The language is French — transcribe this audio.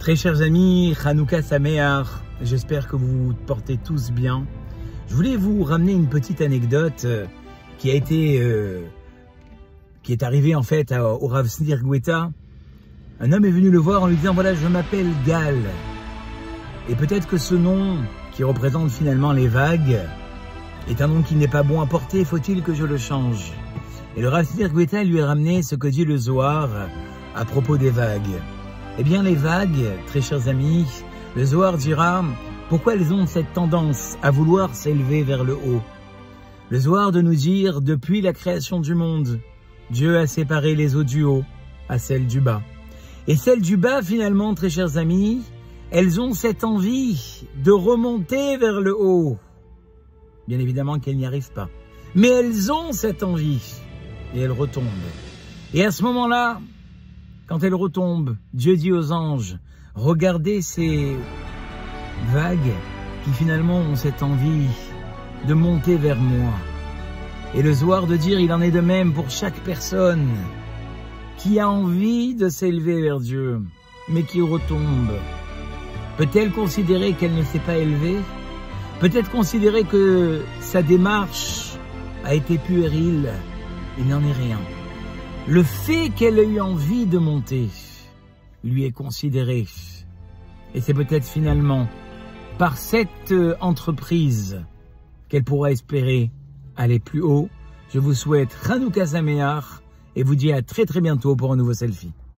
Très chers amis, Hanouka Sameach, j'espère que vous vous portez tous bien. Je voulais vous ramener une petite anecdote euh, qui a été, euh, qui est arrivée en fait au Rav Snir Gweta. Un homme est venu le voir en lui disant voilà je m'appelle Gal. Et peut-être que ce nom qui représente finalement les vagues est un nom qui n'est pas bon à porter, faut-il que je le change? Et le Rav Snir Gweta lui a ramené ce que dit le Zohar à propos des vagues. Eh bien, les vagues, très chers amis, le Zohar dira pourquoi elles ont cette tendance à vouloir s'élever vers le haut? Le Zohar de nous dire, depuis la création du monde, Dieu a séparé les eaux du haut à celles du bas. Et celles du bas, finalement, très chers amis, elles ont cette envie de remonter vers le haut. Bien évidemment qu'elles n'y arrivent pas. Mais elles ont cette envie. Et elles retombent. Et à ce moment-là, quand elle retombe, Dieu dit aux anges, regardez ces vagues qui finalement ont cette envie de monter vers moi. Et le soir de dire, il en est de même pour chaque personne qui a envie de s'élever vers Dieu, mais qui retombe. Peut-elle considérer qu'elle ne s'est pas élevée? Peut-être considérer que sa démarche a été puérile? Il n'en est rien. Le fait qu'elle ait eu envie de monter lui est considéré. Et c'est peut-être finalement par cette euh, entreprise qu'elle pourra espérer aller plus haut. Je vous souhaite Hanouka Sameach et vous dis à très très bientôt pour un nouveau selfie.